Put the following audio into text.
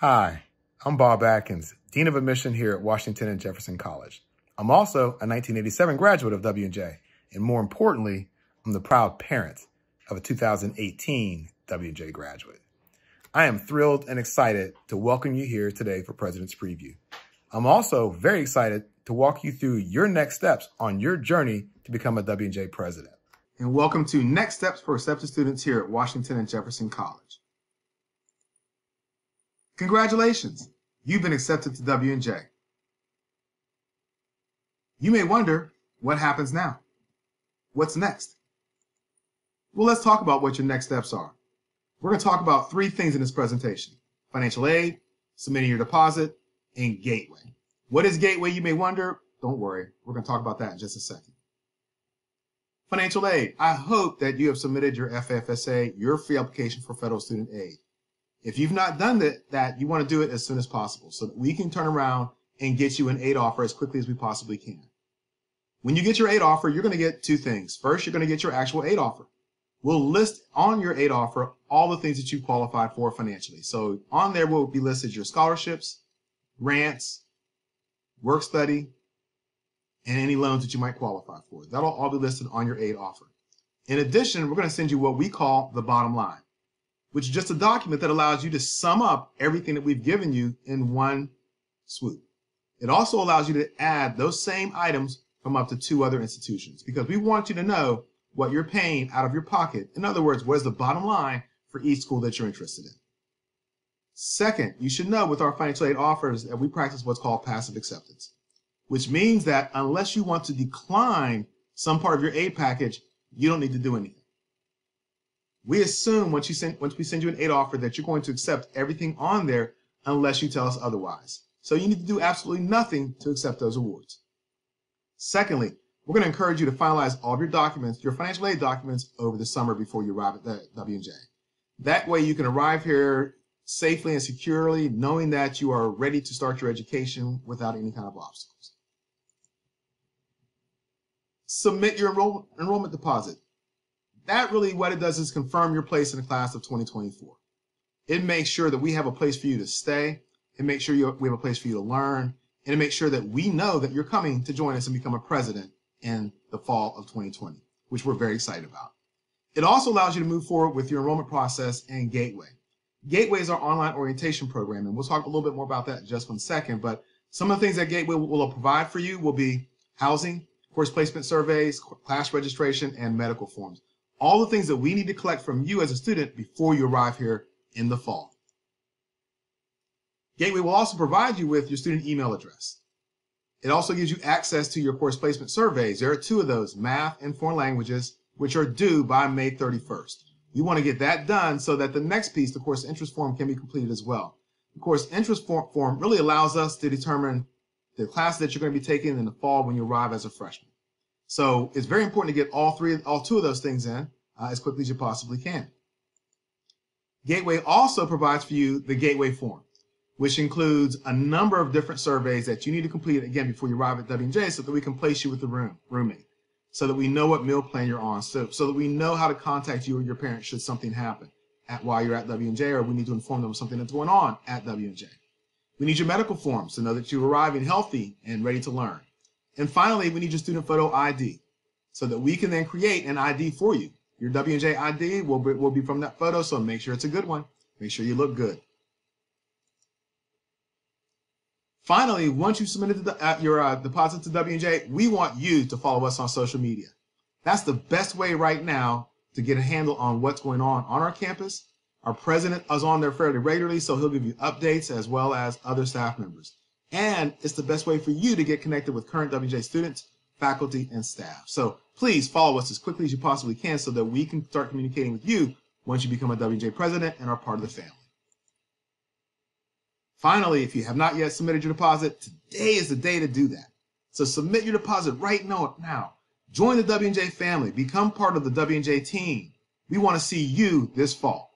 Hi, I'm Bob Adkins, Dean of Admission here at Washington and Jefferson College. I'm also a 1987 graduate of W&J, and more importantly, I'm the proud parent of a 2018 W&J graduate. I am thrilled and excited to welcome you here today for President's Preview. I'm also very excited to walk you through your next steps on your journey to become a W&J president. And welcome to Next Steps for Accepted Students here at Washington and Jefferson College. Congratulations, you've been accepted to W&J. You may wonder, what happens now? What's next? Well, let's talk about what your next steps are. We're going to talk about three things in this presentation. Financial aid, submitting your deposit, and Gateway. What is Gateway, you may wonder? Don't worry, we're going to talk about that in just a second. Financial aid. I hope that you have submitted your FAFSA, your free application for federal student aid. If you've not done that, that you want to do it as soon as possible so that we can turn around and get you an aid offer as quickly as we possibly can. When you get your aid offer, you're going to get two things. First, you're going to get your actual aid offer. We'll list on your aid offer all the things that you qualified for financially. So on there will be listed your scholarships, grants, work study, and any loans that you might qualify for. That'll all be listed on your aid offer. In addition, we're going to send you what we call the bottom line, which is just a document that allows you to sum up everything that we've given you in one swoop. It also allows you to add those same items from up to two other institutions because we want you to know what you're paying out of your pocket. In other words, what is the bottom line for each school that you're interested in. Second, you should know with our financial aid offers that we practice what's called passive acceptance, which means that unless you want to decline some part of your aid package, you don't need to do anything. We assume once you send once we send you an aid offer that you're going to accept everything on there unless you tell us otherwise. So you need to do absolutely nothing to accept those awards. Secondly, we're going to encourage you to finalize all of your documents, your financial aid documents over the summer before you arrive at the W&J. That way you can arrive here safely and securely, knowing that you are ready to start your education without any kind of obstacles. Submit your enroll enrollment deposit. That really what it does is confirm your place in the class of 2024. It makes sure that we have a place for you to stay. It makes sure you, we have a place for you to learn. And it makes sure that we know that you're coming to join us and become a president in the fall of 2020, which we're very excited about. It also allows you to move forward with your enrollment process and Gateway. Gateway is our online orientation program, and we'll talk a little bit more about that in just one second. But some of the things that Gateway will provide for you will be housing, course placement surveys, class registration, and medical forms. All the things that we need to collect from you as a student before you arrive here in the fall. Gateway will also provide you with your student email address. It also gives you access to your course placement surveys. There are two of those, math and foreign languages, which are due by May 31st. You want to get that done so that the next piece, the course interest form, can be completed as well. The course interest form really allows us to determine the class that you're going to be taking in the fall when you arrive as a freshman. So it's very important to get all three, all two of those things in uh, as quickly as you possibly can. Gateway also provides for you the Gateway form, which includes a number of different surveys that you need to complete again before you arrive at W&J so that we can place you with the room roommate so that we know what meal plan you're on, so, so that we know how to contact you or your parents should something happen at while you're at W&J or we need to inform them of something that's going on at W&J. We need your medical forms to know that you're arriving healthy and ready to learn. And finally, we need your student photo ID so that we can then create an ID for you. Your W&J ID will be, will be from that photo, so make sure it's a good one. Make sure you look good. Finally, once you've submitted the, uh, your uh, deposit to W&J, we want you to follow us on social media. That's the best way right now to get a handle on what's going on on our campus. Our president is on there fairly regularly, so he'll give you updates as well as other staff members. And it's the best way for you to get connected with current W&J students, faculty, and staff. So please follow us as quickly as you possibly can so that we can start communicating with you once you become a W&J president and are part of the family. Finally, if you have not yet submitted your deposit, today is the day to do that. So submit your deposit right now. Join the W&J family. Become part of the W&J team. We want to see you this fall.